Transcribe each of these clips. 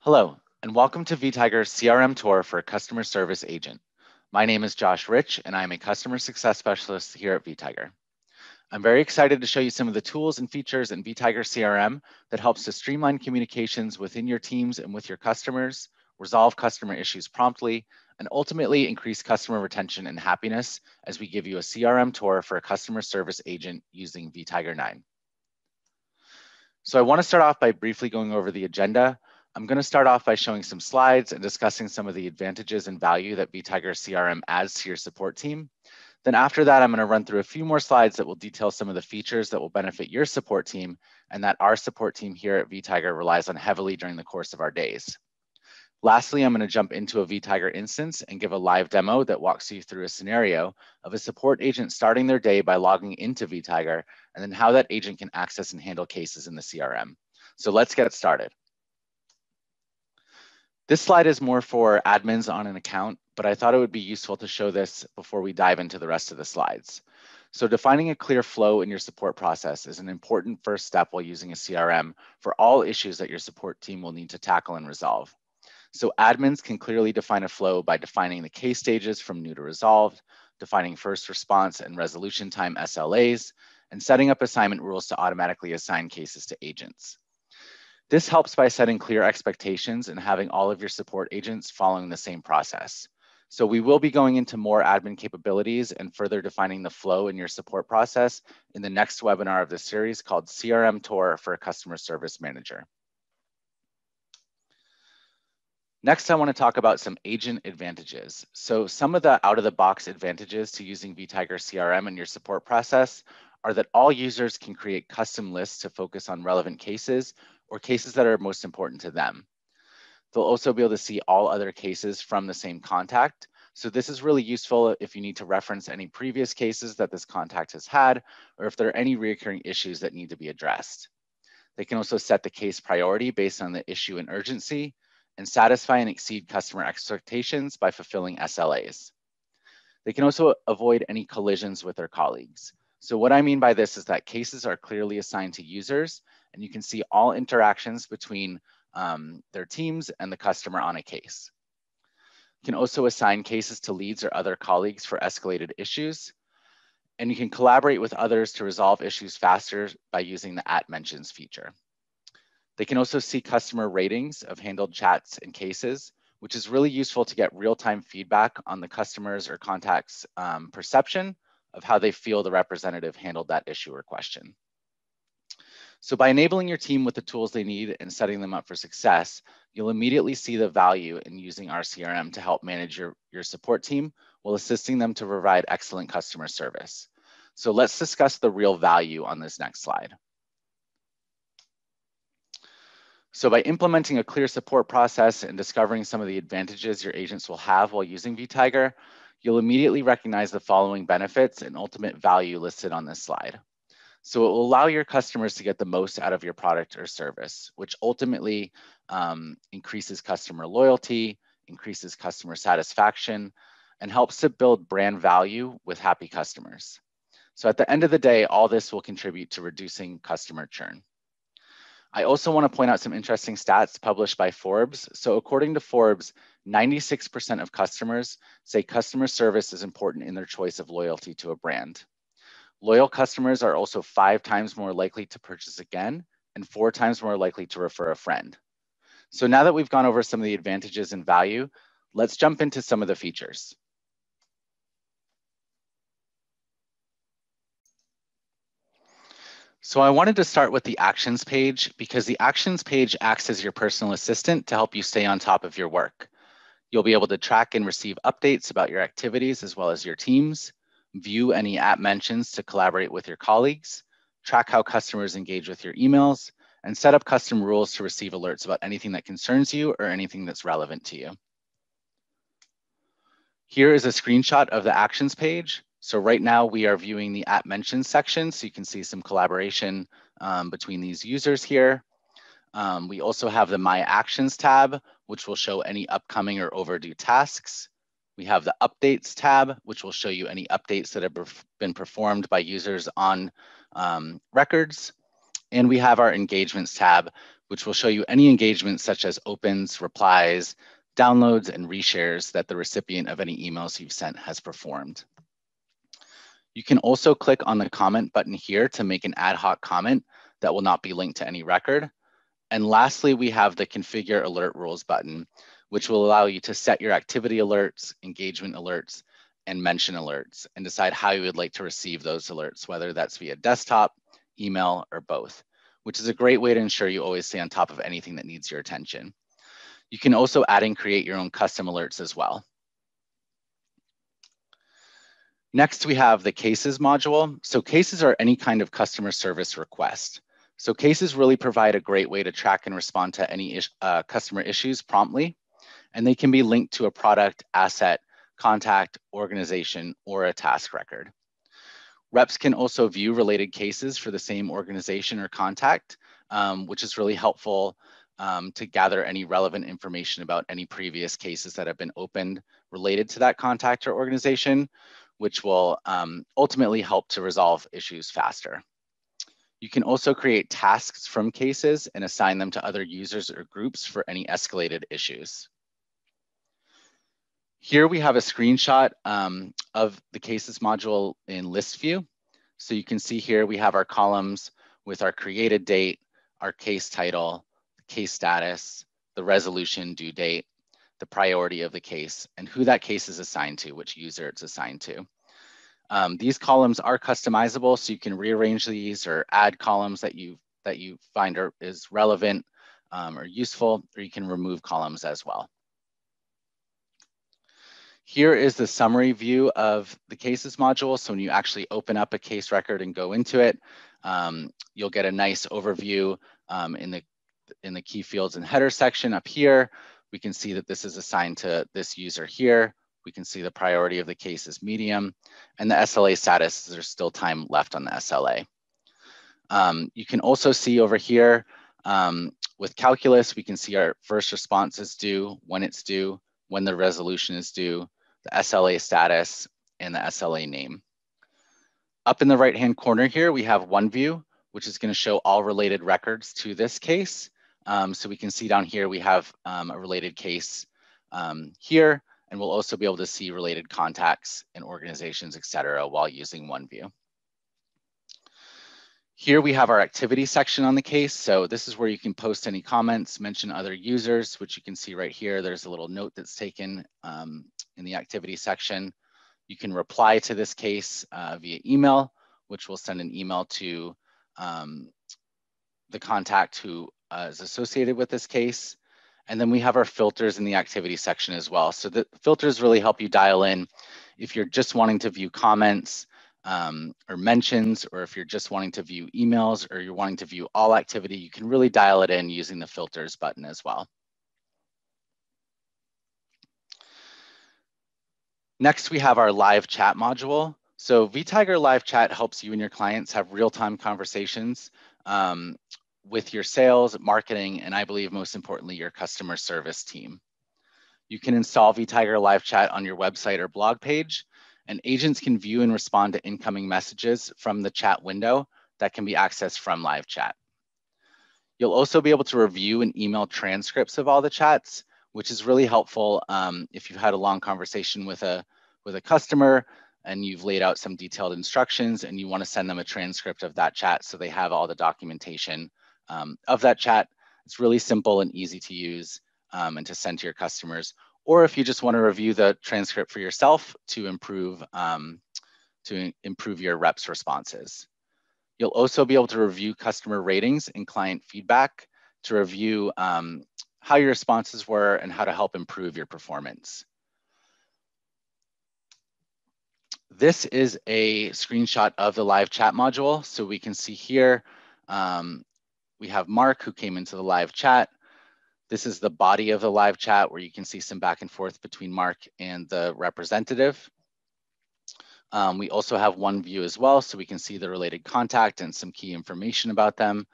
Hello, and welcome to vTiger's CRM tour for a customer service agent. My name is Josh Rich, and I am a customer success specialist here at vTiger. I'm very excited to show you some of the tools and features in vTiger CRM that helps to streamline communications within your teams and with your customers, resolve customer issues promptly, and ultimately increase customer retention and happiness as we give you a CRM tour for a customer service agent using vTiger 9. So I want to start off by briefly going over the agenda. I'm going to start off by showing some slides and discussing some of the advantages and value that vTiger CRM adds to your support team. Then after that, I'm going to run through a few more slides that will detail some of the features that will benefit your support team and that our support team here at vTiger relies on heavily during the course of our days. Lastly, I'm going to jump into a vTiger instance and give a live demo that walks you through a scenario of a support agent starting their day by logging into vTiger and then how that agent can access and handle cases in the CRM. So let's get started. This slide is more for admins on an account, but I thought it would be useful to show this before we dive into the rest of the slides. So defining a clear flow in your support process is an important first step while using a CRM for all issues that your support team will need to tackle and resolve. So admins can clearly define a flow by defining the case stages from new to resolved, defining first response and resolution time SLAs, and setting up assignment rules to automatically assign cases to agents. This helps by setting clear expectations and having all of your support agents following the same process. So we will be going into more admin capabilities and further defining the flow in your support process in the next webinar of this series called CRM Tour for a Customer Service Manager. Next, I want to talk about some agent advantages. So some of the out-of-the-box advantages to using vTiger CRM in your support process are that all users can create custom lists to focus on relevant cases or cases that are most important to them. They'll also be able to see all other cases from the same contact. So this is really useful if you need to reference any previous cases that this contact has had, or if there are any reoccurring issues that need to be addressed. They can also set the case priority based on the issue and urgency, and satisfy and exceed customer expectations by fulfilling SLAs. They can also avoid any collisions with their colleagues. So what I mean by this is that cases are clearly assigned to users and you can see all interactions between um, their teams and the customer on a case. You can also assign cases to leads or other colleagues for escalated issues. And you can collaborate with others to resolve issues faster by using the at mentions feature. They can also see customer ratings of handled chats and cases, which is really useful to get real-time feedback on the customer's or contact's um, perception of how they feel the representative handled that issue or question. So by enabling your team with the tools they need and setting them up for success, you'll immediately see the value in using our CRM to help manage your, your support team while assisting them to provide excellent customer service. So let's discuss the real value on this next slide. So by implementing a clear support process and discovering some of the advantages your agents will have while using vTiger, you'll immediately recognize the following benefits and ultimate value listed on this slide. So it will allow your customers to get the most out of your product or service, which ultimately um, increases customer loyalty, increases customer satisfaction, and helps to build brand value with happy customers. So at the end of the day, all this will contribute to reducing customer churn. I also want to point out some interesting stats published by Forbes. So according to Forbes, 96% of customers say customer service is important in their choice of loyalty to a brand. Loyal customers are also five times more likely to purchase again and four times more likely to refer a friend. So now that we've gone over some of the advantages and value, let's jump into some of the features. So I wanted to start with the actions page because the actions page acts as your personal assistant to help you stay on top of your work. You'll be able to track and receive updates about your activities as well as your teams view any at mentions to collaborate with your colleagues, track how customers engage with your emails, and set up custom rules to receive alerts about anything that concerns you or anything that's relevant to you. Here is a screenshot of the actions page. So right now we are viewing the at mentions section, so you can see some collaboration um, between these users here. Um, we also have the My Actions tab, which will show any upcoming or overdue tasks. We have the updates tab, which will show you any updates that have been performed by users on um, records. And we have our engagements tab, which will show you any engagements such as opens, replies, downloads, and reshares that the recipient of any emails you've sent has performed. You can also click on the comment button here to make an ad hoc comment that will not be linked to any record. And lastly, we have the configure alert rules button, which will allow you to set your activity alerts, engagement alerts, and mention alerts and decide how you would like to receive those alerts, whether that's via desktop, email, or both, which is a great way to ensure you always stay on top of anything that needs your attention. You can also add and create your own custom alerts as well. Next, we have the cases module. So cases are any kind of customer service request. So cases really provide a great way to track and respond to any uh, customer issues promptly. And they can be linked to a product, asset, contact, organization, or a task record. Reps can also view related cases for the same organization or contact, um, which is really helpful um, to gather any relevant information about any previous cases that have been opened related to that contact or organization, which will um, ultimately help to resolve issues faster. You can also create tasks from cases and assign them to other users or groups for any escalated issues. Here we have a screenshot um, of the cases module in list view. So you can see here we have our columns with our created date, our case title, case status, the resolution due date, the priority of the case, and who that case is assigned to, which user it's assigned to. Um, these columns are customizable, so you can rearrange these or add columns that you that you find are, is relevant um, or useful, or you can remove columns as well. Here is the summary view of the cases module. So when you actually open up a case record and go into it, um, you'll get a nice overview um, in the in the key fields and header section up here. We can see that this is assigned to this user here. We can see the priority of the case is medium and the SLA status, there's still time left on the SLA. Um, you can also see over here um, with calculus, we can see our first response is due, when it's due, when the resolution is due, the SLA status, and the SLA name. Up in the right-hand corner here, we have OneView, which is gonna show all related records to this case. Um, so we can see down here, we have um, a related case um, here and we'll also be able to see related contacts and organizations, et cetera, while using OneView. Here we have our activity section on the case. So this is where you can post any comments, mention other users, which you can see right here. There's a little note that's taken um, in the activity section. You can reply to this case uh, via email, which will send an email to um, the contact who uh, is associated with this case. And then we have our filters in the activity section as well. So the filters really help you dial in if you're just wanting to view comments um, or mentions, or if you're just wanting to view emails or you're wanting to view all activity, you can really dial it in using the filters button as well. Next, we have our live chat module. So vTiger Live Chat helps you and your clients have real-time conversations um, with your sales, marketing, and I believe most importantly, your customer service team. You can install vTiger Live Chat on your website or blog page, and agents can view and respond to incoming messages from the chat window that can be accessed from live chat. You'll also be able to review and email transcripts of all the chats, which is really helpful um, if you've had a long conversation with a, with a customer and you've laid out some detailed instructions and you want to send them a transcript of that chat so they have all the documentation um, of that chat. It's really simple and easy to use um, and to send to your customers. Or if you just want to review the transcript for yourself to improve um, to improve your reps responses. You'll also be able to review customer ratings and client feedback to review um, how your responses were and how to help improve your performance. This is a screenshot of the live chat module. So we can see here um, we have Mark who came into the live chat. This is the body of the live chat where you can see some back and forth between Mark and the representative. Um, we also have one view as well, so we can see the related contact and some key information about them.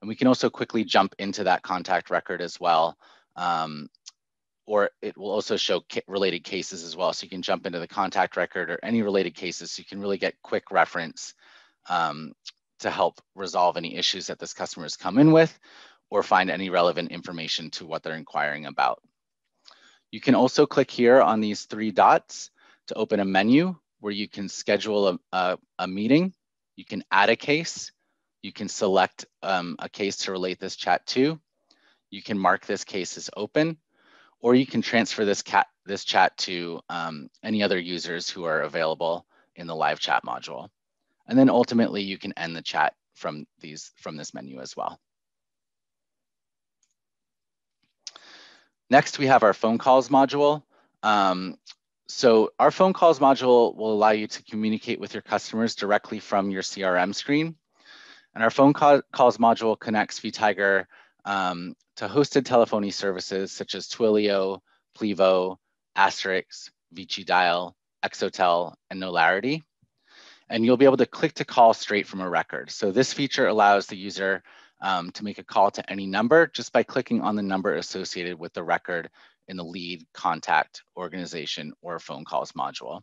And we can also quickly jump into that contact record as well. Um, or it will also show related cases as well. So you can jump into the contact record or any related cases. So you can really get quick reference um, to help resolve any issues that this customer has come in with, or find any relevant information to what they're inquiring about. You can also click here on these three dots to open a menu where you can schedule a, a, a meeting. You can add a case. You can select um, a case to relate this chat to. You can mark this case as open, or you can transfer this, cat, this chat to um, any other users who are available in the live chat module. And then ultimately you can end the chat from, these, from this menu as well. Next, we have our phone calls module. Um, so our phone calls module will allow you to communicate with your customers directly from your CRM screen. And our phone call, calls module connects vTiger um, to hosted telephony services such as Twilio, Plivo, Asterisk, VICIdial, Exotel, and Knowlarity. And you'll be able to click to call straight from a record. So this feature allows the user um, to make a call to any number just by clicking on the number associated with the record in the lead, contact, organization, or phone calls module.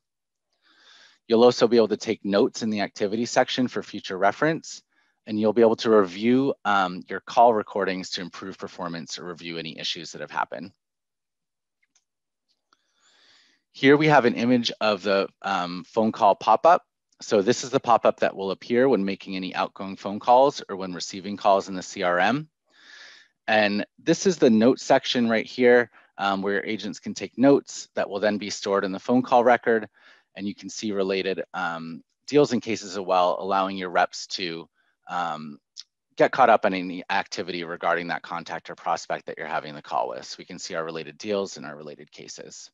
You'll also be able to take notes in the activity section for future reference, and you'll be able to review um, your call recordings to improve performance or review any issues that have happened. Here we have an image of the um, phone call pop-up. So this is the pop-up that will appear when making any outgoing phone calls or when receiving calls in the CRM. And this is the note section right here um, where agents can take notes that will then be stored in the phone call record. And you can see related um, deals and cases as well, allowing your reps to um, get caught up on any activity regarding that contact or prospect that you're having the call with. So we can see our related deals and our related cases.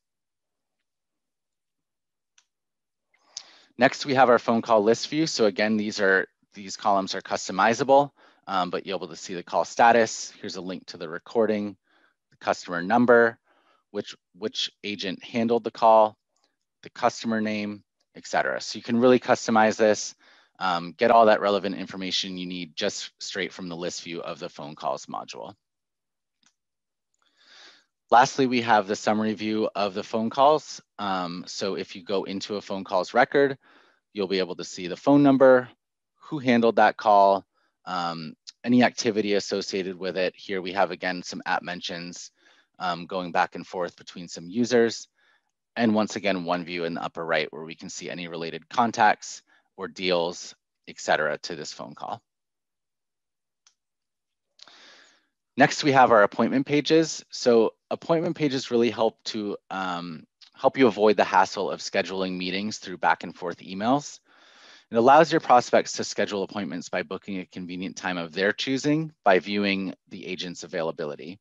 Next, we have our phone call list view. So again, these are these columns are customizable, um, but you're able to see the call status. Here's a link to the recording, the customer number, which which agent handled the call, the customer name, etc. So you can really customize this, um, get all that relevant information you need just straight from the list view of the phone calls module. Lastly, we have the summary view of the phone calls. Um, so if you go into a phone calls record, you'll be able to see the phone number, who handled that call, um, any activity associated with it. Here we have, again, some at mentions um, going back and forth between some users. And once again, one view in the upper right where we can see any related contacts or deals, et cetera, to this phone call. Next, we have our appointment pages. So appointment pages really help to um, help you avoid the hassle of scheduling meetings through back and forth emails. It allows your prospects to schedule appointments by booking a convenient time of their choosing by viewing the agent's availability.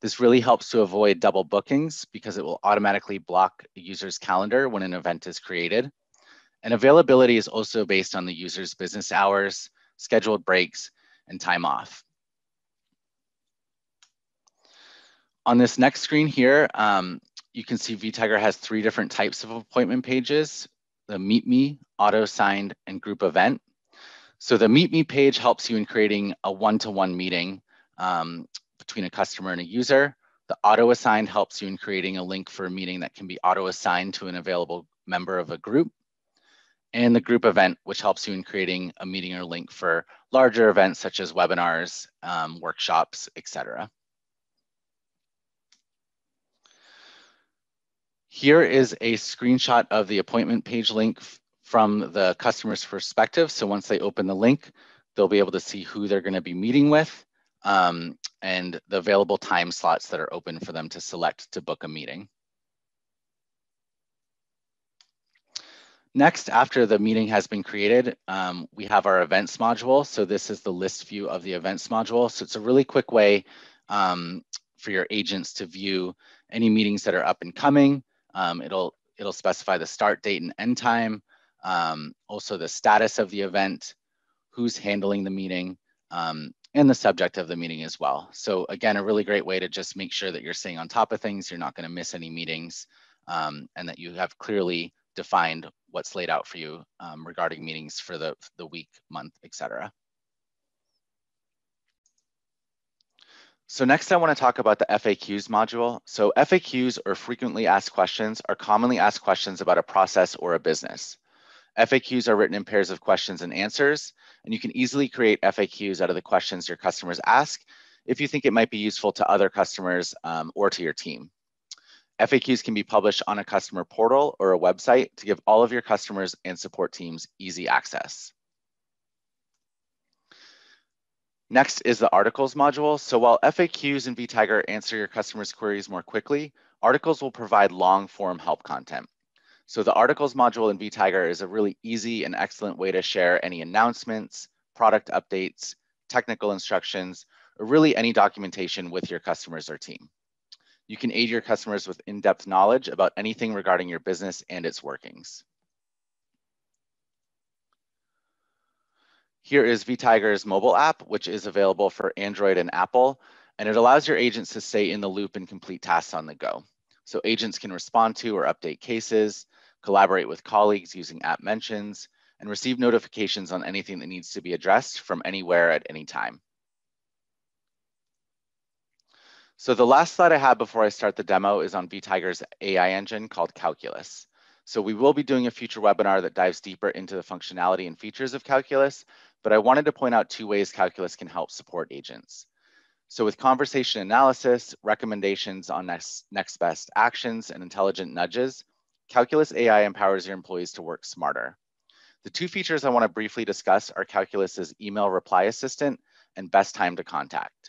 This really helps to avoid double bookings because it will automatically block a user's calendar when an event is created. And availability is also based on the user's business hours, scheduled breaks, and time off. On this next screen here, um, you can see vTiger has three different types of appointment pages, the Meet Me, Auto Assigned, and Group Event. So the Meet Me page helps you in creating a one-to-one -one meeting um, between a customer and a user. The Auto Assigned helps you in creating a link for a meeting that can be auto-assigned to an available member of a group. And the Group Event, which helps you in creating a meeting or link for larger events such as webinars, um, workshops, etc. Here is a screenshot of the appointment page link from the customer's perspective. So once they open the link, they'll be able to see who they're going to be meeting with um, and the available time slots that are open for them to select to book a meeting. Next, after the meeting has been created, um, we have our events module. So this is the list view of the events module. So it's a really quick way um, for your agents to view any meetings that are up and coming, um, it'll, it'll specify the start date and end time, um, also the status of the event, who's handling the meeting, um, and the subject of the meeting as well. So again, a really great way to just make sure that you're staying on top of things, you're not gonna miss any meetings, um, and that you have clearly defined what's laid out for you um, regarding meetings for the, the week, month, et cetera. So next I wanna talk about the FAQs module. So FAQs or frequently asked questions are commonly asked questions about a process or a business. FAQs are written in pairs of questions and answers, and you can easily create FAQs out of the questions your customers ask if you think it might be useful to other customers um, or to your team. FAQs can be published on a customer portal or a website to give all of your customers and support teams easy access. Next is the articles module. So while FAQs and vTiger answer your customers' queries more quickly, articles will provide long form help content. So the articles module in vTiger is a really easy and excellent way to share any announcements, product updates, technical instructions, or really any documentation with your customers or team. You can aid your customers with in-depth knowledge about anything regarding your business and its workings. Here is vTiger's mobile app, which is available for Android and Apple, and it allows your agents to stay in the loop and complete tasks on the go. So agents can respond to or update cases, collaborate with colleagues using at mentions, and receive notifications on anything that needs to be addressed from anywhere at any time. So the last slide I have before I start the demo is on vTiger's AI engine called Calculus. So we will be doing a future webinar that dives deeper into the functionality and features of Calculus, but I wanted to point out two ways Calculus can help support agents. So with conversation analysis, recommendations on next, next best actions, and intelligent nudges, Calculus AI empowers your employees to work smarter. The two features I want to briefly discuss are Calculus's email reply assistant and best time to contact.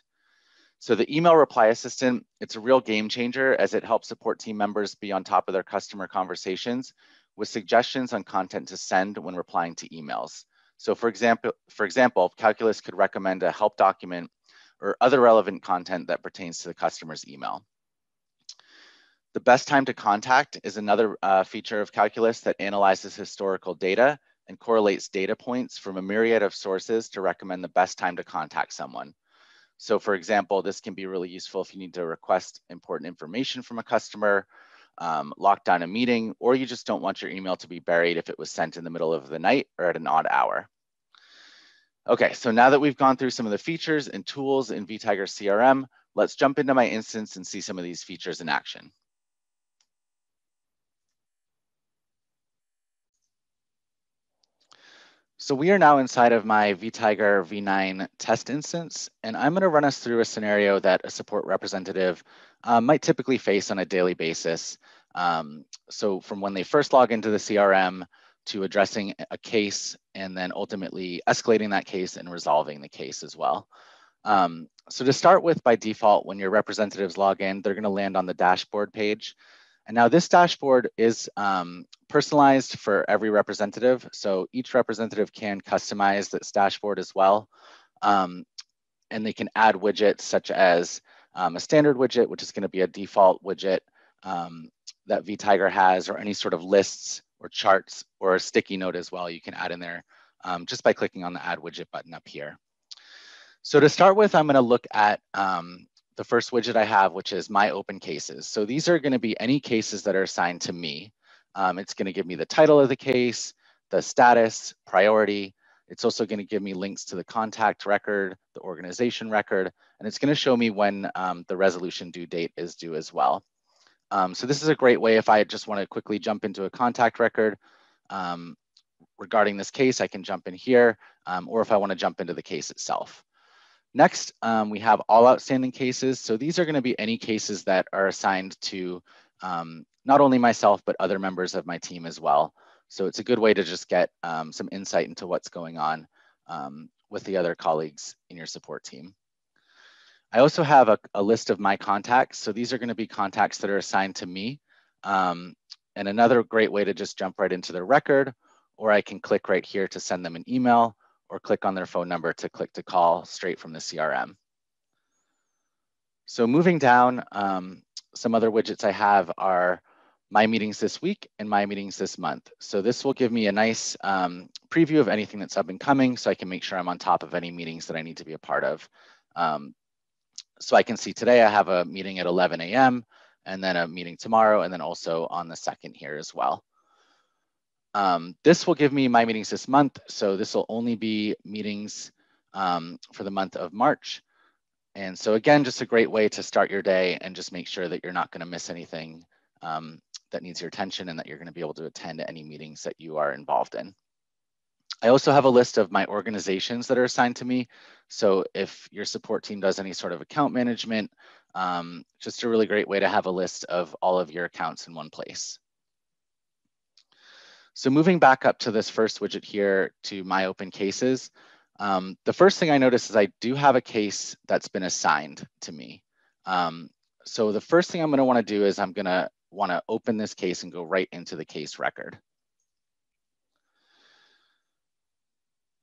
So the email reply assistant, it's a real game changer as it helps support team members be on top of their customer conversations with suggestions on content to send when replying to emails. So for example, for example, Calculus could recommend a help document or other relevant content that pertains to the customer's email. The best time to contact is another uh, feature of Calculus that analyzes historical data and correlates data points from a myriad of sources to recommend the best time to contact someone. So for example, this can be really useful if you need to request important information from a customer, um, lock down a meeting, or you just don't want your email to be buried if it was sent in the middle of the night or at an odd hour. Okay, so now that we've gone through some of the features and tools in vTiger CRM, let's jump into my instance and see some of these features in action. So we are now inside of my vTiger v9 test instance, and I'm going to run us through a scenario that a support representative um, might typically face on a daily basis. Um, so from when they first log into the CRM to addressing a case and then ultimately escalating that case and resolving the case as well. Um, so to start with, by default, when your representatives log in, they're going to land on the dashboard page. And now this dashboard is um, personalized for every representative. So each representative can customize this dashboard as well. Um, and they can add widgets such as um, a standard widget, which is gonna be a default widget um, that vTiger has, or any sort of lists or charts or a sticky note as well you can add in there um, just by clicking on the add widget button up here. So to start with, I'm gonna look at um, the first widget I have, which is my open cases. So these are gonna be any cases that are assigned to me. Um, it's gonna give me the title of the case, the status, priority. It's also gonna give me links to the contact record, the organization record, and it's gonna show me when um, the resolution due date is due as well. Um, so this is a great way if I just wanna quickly jump into a contact record um, regarding this case, I can jump in here, um, or if I wanna jump into the case itself. Next, um, we have all outstanding cases. So these are gonna be any cases that are assigned to um, not only myself, but other members of my team as well. So it's a good way to just get um, some insight into what's going on um, with the other colleagues in your support team. I also have a, a list of my contacts. So these are gonna be contacts that are assigned to me. Um, and another great way to just jump right into the record, or I can click right here to send them an email or click on their phone number to click to call straight from the CRM. So moving down, um, some other widgets I have are my meetings this week and my meetings this month. So this will give me a nice um, preview of anything that's up and coming so I can make sure I'm on top of any meetings that I need to be a part of. Um, so I can see today I have a meeting at 11 a.m. and then a meeting tomorrow and then also on the second here as well. Um, this will give me my meetings this month. So this will only be meetings um, for the month of March. And so again, just a great way to start your day and just make sure that you're not gonna miss anything um, that needs your attention and that you're gonna be able to attend any meetings that you are involved in. I also have a list of my organizations that are assigned to me. So if your support team does any sort of account management, um, just a really great way to have a list of all of your accounts in one place. So moving back up to this first widget here to my open cases, um, the first thing I notice is I do have a case that's been assigned to me. Um, so the first thing I'm gonna wanna do is I'm gonna wanna open this case and go right into the case record.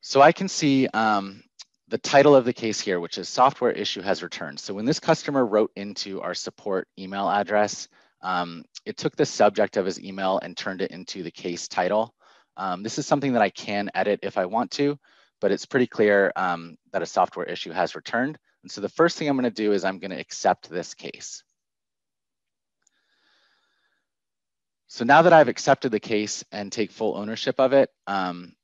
So I can see um, the title of the case here, which is software issue has returned. So when this customer wrote into our support email address, um, it took the subject of his email and turned it into the case title. Um, this is something that I can edit if I want to, but it's pretty clear um, that a software issue has returned. And so the first thing I'm gonna do is I'm gonna accept this case. So now that I've accepted the case and take full ownership of it, um,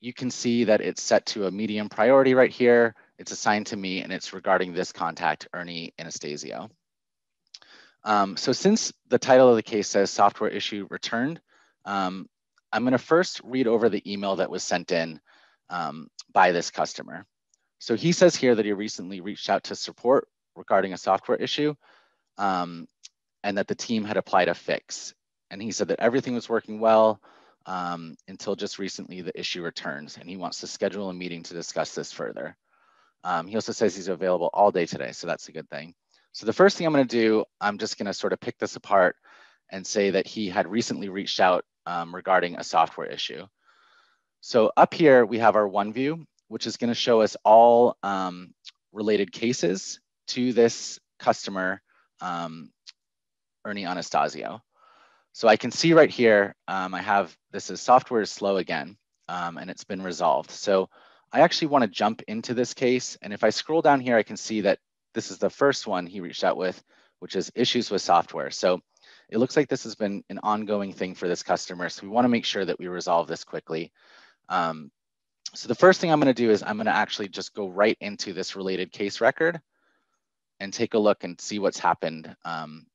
you can see that it's set to a medium priority right here. It's assigned to me and it's regarding this contact, Ernie Anastasio. Um, so since the title of the case says software issue returned, um, I'm gonna first read over the email that was sent in um, by this customer. So he says here that he recently reached out to support regarding a software issue um, and that the team had applied a fix. And he said that everything was working well um, until just recently the issue returns and he wants to schedule a meeting to discuss this further. Um, he also says he's available all day today, so that's a good thing. So the first thing I'm gonna do, I'm just gonna sort of pick this apart and say that he had recently reached out um, regarding a software issue. So up here, we have our one view, which is gonna show us all um, related cases to this customer, um, Ernie Anastasio. So I can see right here, um, I have, this is software is slow again, um, and it's been resolved. So I actually wanna jump into this case. And if I scroll down here, I can see that this is the first one he reached out with, which is issues with software. So it looks like this has been an ongoing thing for this customer. So we wanna make sure that we resolve this quickly. Um, so the first thing I'm gonna do is I'm gonna actually just go right into this related case record and take a look and see what's happened um,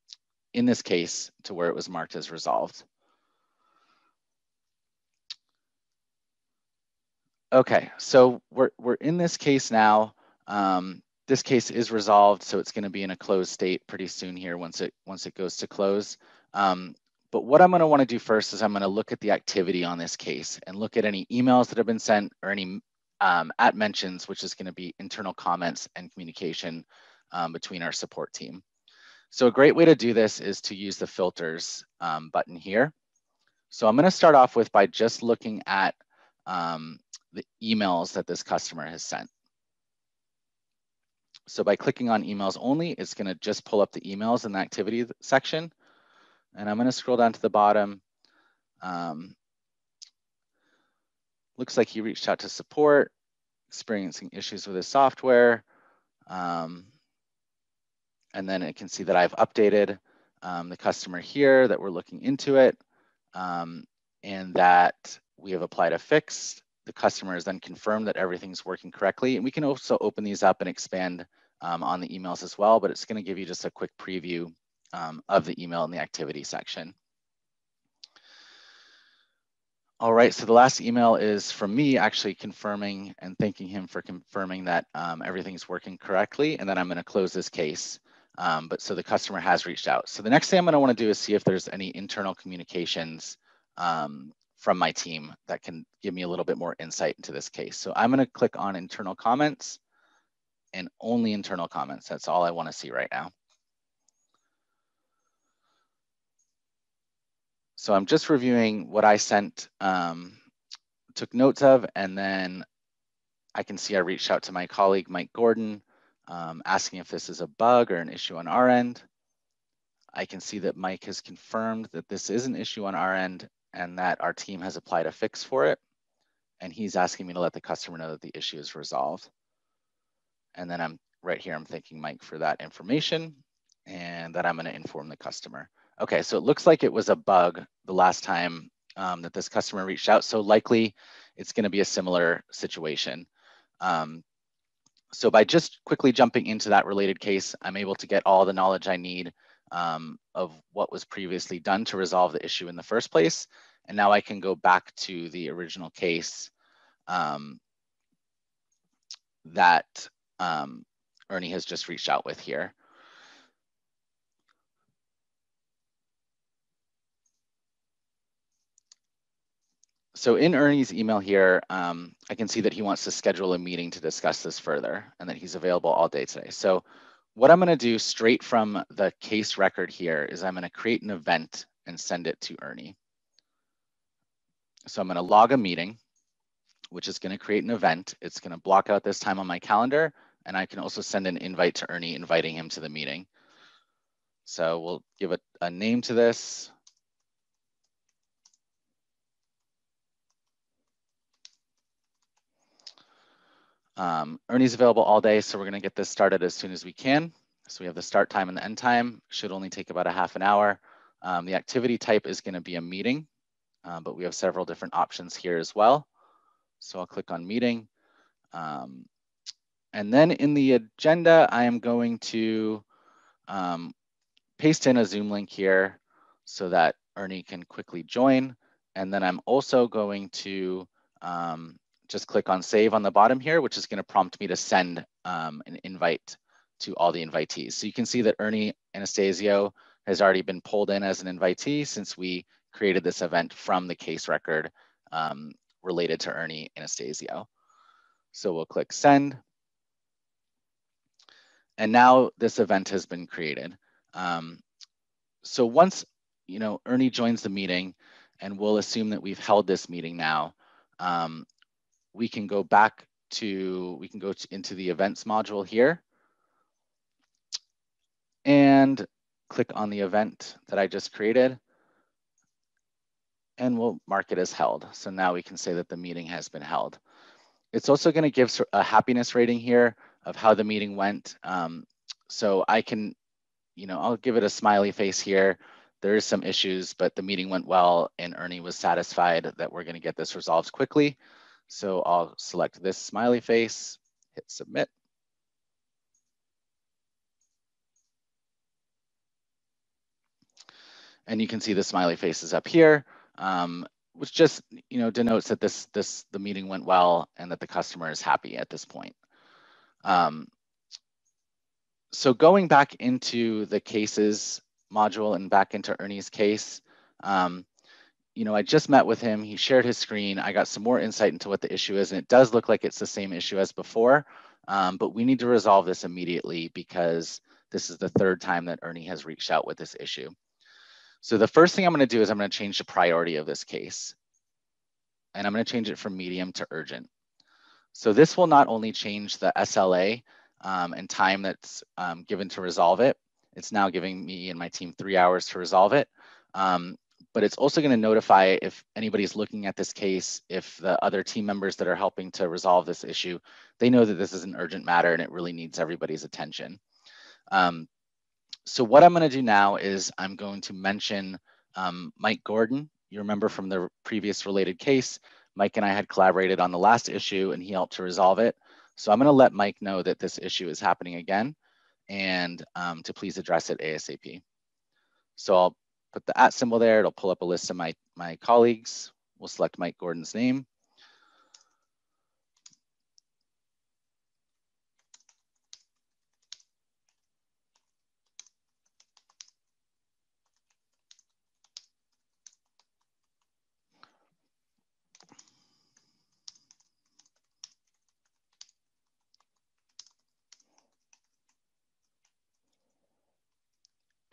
in this case to where it was marked as resolved. Okay, so we're, we're in this case now. Um, this case is resolved, so it's gonna be in a closed state pretty soon here once it, once it goes to close. Um, but what I'm gonna wanna do first is I'm gonna look at the activity on this case and look at any emails that have been sent or any um, at mentions, which is gonna be internal comments and communication um, between our support team. So a great way to do this is to use the filters um, button here. So I'm gonna start off with by just looking at um, the emails that this customer has sent. So by clicking on emails only, it's gonna just pull up the emails in the activity section. And I'm gonna scroll down to the bottom. Um, looks like he reached out to support, experiencing issues with his software. Um, and then it can see that I've updated um, the customer here that we're looking into it um, and that we have applied a fix. The customer has then confirmed that everything's working correctly. And we can also open these up and expand um, on the emails as well, but it's gonna give you just a quick preview um, of the email in the activity section. All right, so the last email is from me actually confirming and thanking him for confirming that um, everything's working correctly. And then I'm gonna close this case um, but so the customer has reached out. So the next thing I'm gonna wanna do is see if there's any internal communications um, from my team that can give me a little bit more insight into this case. So I'm gonna click on internal comments and only internal comments. That's all I wanna see right now. So I'm just reviewing what I sent, um, took notes of, and then I can see I reached out to my colleague, Mike Gordon, um, asking if this is a bug or an issue on our end. I can see that Mike has confirmed that this is an issue on our end and that our team has applied a fix for it. And he's asking me to let the customer know that the issue is resolved. And then I'm right here, I'm thanking Mike for that information and that I'm gonna inform the customer. Okay, so it looks like it was a bug the last time um, that this customer reached out. So likely it's gonna be a similar situation. Um, so by just quickly jumping into that related case, I'm able to get all the knowledge I need um, of what was previously done to resolve the issue in the first place. And now I can go back to the original case um, that um, Ernie has just reached out with here. So in Ernie's email here, um, I can see that he wants to schedule a meeting to discuss this further and that he's available all day today. So what I'm gonna do straight from the case record here is I'm gonna create an event and send it to Ernie. So I'm gonna log a meeting, which is gonna create an event. It's gonna block out this time on my calendar and I can also send an invite to Ernie inviting him to the meeting. So we'll give a, a name to this. Um, Ernie's available all day, so we're gonna get this started as soon as we can. So we have the start time and the end time, should only take about a half an hour. Um, the activity type is gonna be a meeting, uh, but we have several different options here as well. So I'll click on meeting. Um, and then in the agenda, I am going to um, paste in a Zoom link here so that Ernie can quickly join. And then I'm also going to um, just click on save on the bottom here, which is gonna prompt me to send um, an invite to all the invitees. So you can see that Ernie Anastasio has already been pulled in as an invitee since we created this event from the case record um, related to Ernie Anastasio. So we'll click send. And now this event has been created. Um, so once you know Ernie joins the meeting, and we'll assume that we've held this meeting now, um, we can go back to, we can go to, into the events module here and click on the event that I just created and we'll mark it as held. So now we can say that the meeting has been held. It's also gonna give a happiness rating here of how the meeting went. Um, so I can, you know, I'll give it a smiley face here. There is some issues, but the meeting went well and Ernie was satisfied that we're gonna get this resolved quickly. So I'll select this smiley face, hit submit. And you can see the smiley faces up here, um, which just you know denotes that this this the meeting went well and that the customer is happy at this point. Um, so going back into the cases module and back into Ernie's case, um, you know, I just met with him. He shared his screen. I got some more insight into what the issue is, and it does look like it's the same issue as before. Um, but we need to resolve this immediately because this is the third time that Ernie has reached out with this issue. So the first thing I'm going to do is I'm going to change the priority of this case. And I'm going to change it from medium to urgent. So this will not only change the SLA um, and time that's um, given to resolve it, it's now giving me and my team three hours to resolve it. Um, but it's also going to notify if anybody's looking at this case, if the other team members that are helping to resolve this issue, they know that this is an urgent matter and it really needs everybody's attention. Um, so what I'm going to do now is I'm going to mention um, Mike Gordon. You remember from the previous related case, Mike and I had collaborated on the last issue and he helped to resolve it. So I'm going to let Mike know that this issue is happening again and um, to please address it ASAP. So I'll put the at symbol there. It'll pull up a list of my, my colleagues. We'll select Mike Gordon's name.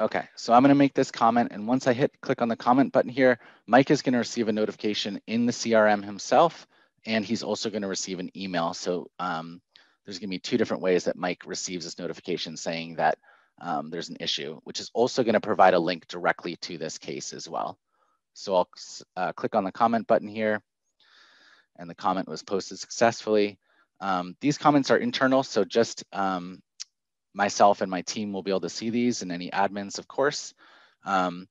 Okay, so I'm gonna make this comment and once I hit click on the comment button here, Mike is gonna receive a notification in the CRM himself and he's also gonna receive an email. So um, there's gonna be two different ways that Mike receives this notification saying that um, there's an issue, which is also gonna provide a link directly to this case as well. So I'll uh, click on the comment button here and the comment was posted successfully. Um, these comments are internal, so just um, myself and my team will be able to see these and any admins, of course. Um,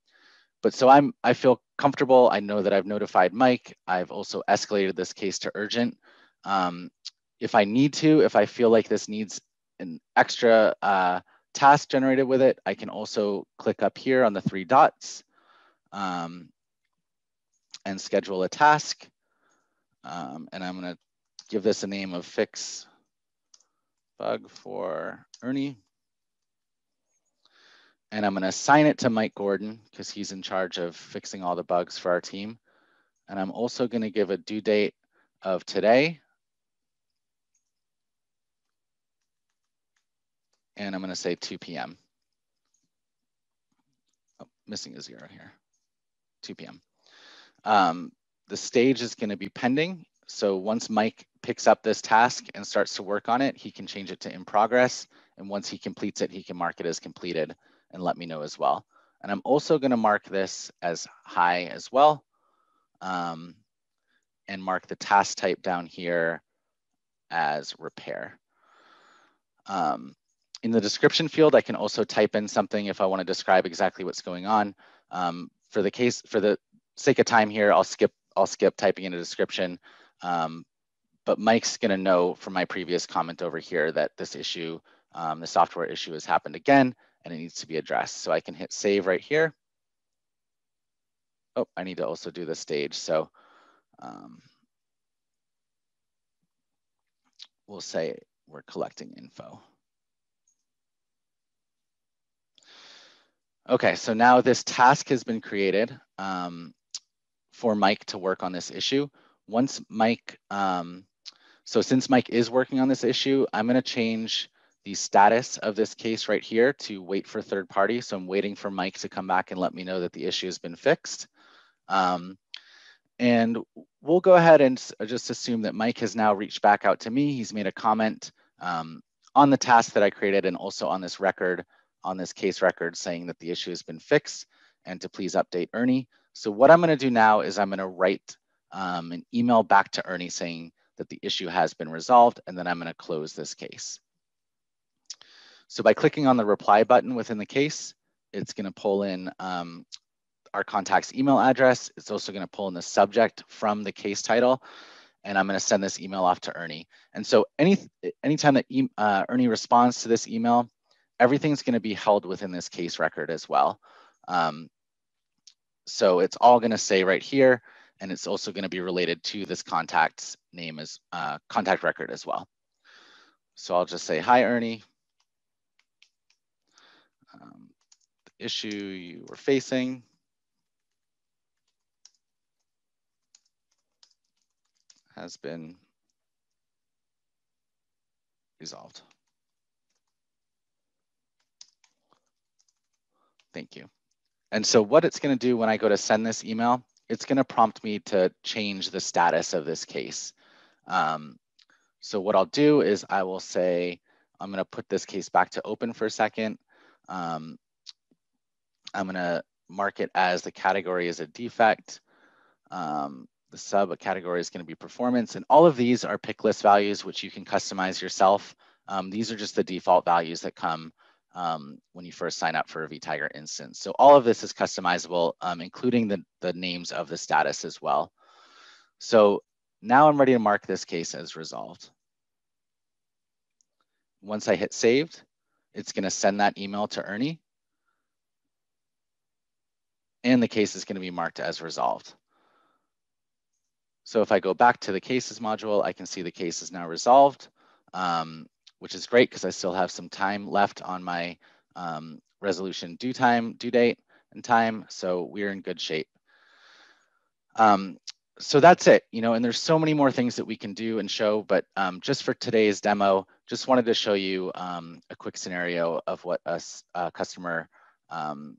but so I'm, I feel comfortable. I know that I've notified Mike. I've also escalated this case to urgent. Um, if I need to, if I feel like this needs an extra uh, task generated with it, I can also click up here on the three dots um, and schedule a task. Um, and I'm gonna give this a name of fix bug for Ernie. And I'm going to assign it to Mike Gordon because he's in charge of fixing all the bugs for our team. And I'm also going to give a due date of today. And I'm going to say 2 p.m. Oh, missing a zero here. 2 p.m. Um, the stage is going to be pending. So once Mike picks up this task and starts to work on it, he can change it to in progress. And once he completes it, he can mark it as completed and let me know as well. And I'm also going to mark this as high as well um, and mark the task type down here as repair. Um, in the description field, I can also type in something if I want to describe exactly what's going on. Um, for the case, for the sake of time here, I'll skip I'll skip typing in a description. Um, but Mike's going to know from my previous comment over here that this issue, um, the software issue has happened again and it needs to be addressed. So I can hit save right here. Oh, I need to also do the stage. So um, we'll say we're collecting info. Okay, so now this task has been created um, for Mike to work on this issue. Once Mike, um, so since Mike is working on this issue, I'm gonna change the status of this case right here to wait for third party. So I'm waiting for Mike to come back and let me know that the issue has been fixed. Um, and we'll go ahead and just assume that Mike has now reached back out to me. He's made a comment um, on the task that I created and also on this record on this case record saying that the issue has been fixed and to please update Ernie. So what I'm gonna do now is I'm gonna write um, an email back to Ernie saying that the issue has been resolved and then I'm gonna close this case. So by clicking on the reply button within the case, it's gonna pull in um, our contact's email address. It's also gonna pull in the subject from the case title and I'm going to send this email off to Ernie. And so any anytime that e uh, Ernie responds to this email, everything's going to be held within this case record as well. Um, so it's all going to say right here, and it's also going to be related to this contact's name as uh, contact record as well. So I'll just say, hi, Ernie. Um, the issue you were facing has been resolved. Thank you. And so what it's going to do when I go to send this email, it's going to prompt me to change the status of this case. Um, so what I'll do is I will say, I'm going to put this case back to open for a second. Um, I'm going to mark it as the category is a defect. Um, the sub category is going to be performance. And all of these are pick list values, which you can customize yourself. Um, these are just the default values that come um, when you first sign up for a vTiger instance. So all of this is customizable, um, including the, the names of the status as well. So now I'm ready to mark this case as resolved. Once I hit saved, it's gonna send that email to Ernie. And the case is gonna be marked as resolved. So if I go back to the cases module, I can see the case is now resolved. Um, which is great because I still have some time left on my um, resolution due time, due date and time. So we're in good shape. Um, so that's it, you know, and there's so many more things that we can do and show, but um, just for today's demo, just wanted to show you um, a quick scenario of what a, a customer um,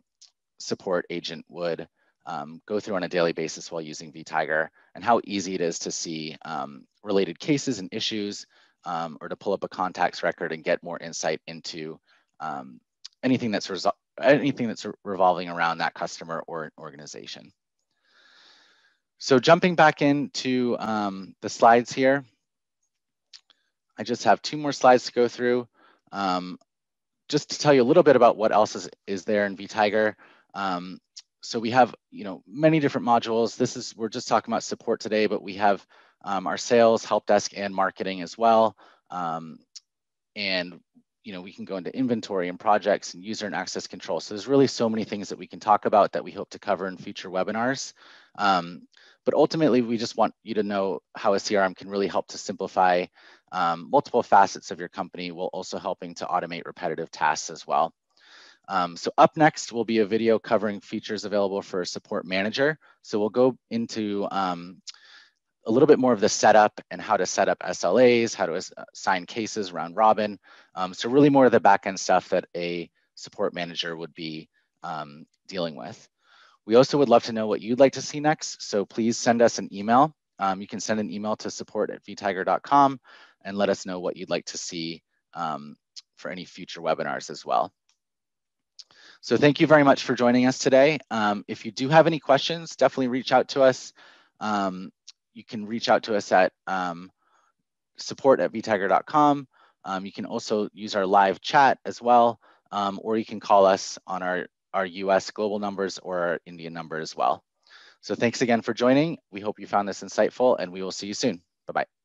support agent would um, go through on a daily basis while using vTiger and how easy it is to see um, related cases and issues um, or to pull up a contacts record and get more insight into um, anything that's anything that's revolving around that customer or organization. So jumping back into um, the slides here, I just have two more slides to go through. Um, just to tell you a little bit about what else is, is there in vTiger. Um, so we have, you know, many different modules. This is, we're just talking about support today, but we have um, our sales, help desk, and marketing as well. Um, and you know, we can go into inventory and projects and user and access control. So there's really so many things that we can talk about that we hope to cover in future webinars. Um, but ultimately, we just want you to know how a CRM can really help to simplify um, multiple facets of your company while also helping to automate repetitive tasks as well. Um, so up next will be a video covering features available for a Support Manager. So we'll go into um, a little bit more of the setup and how to set up SLAs, how to assign cases round robin. Um, so really more of the backend stuff that a support manager would be um, dealing with. We also would love to know what you'd like to see next. So please send us an email. Um, you can send an email to support at vtiger.com and let us know what you'd like to see um, for any future webinars as well. So thank you very much for joining us today. Um, if you do have any questions, definitely reach out to us. Um, you can reach out to us at um, support at vtiger.com. Um, you can also use our live chat as well, um, or you can call us on our, our US global numbers or our Indian number as well. So thanks again for joining. We hope you found this insightful and we will see you soon. Bye-bye.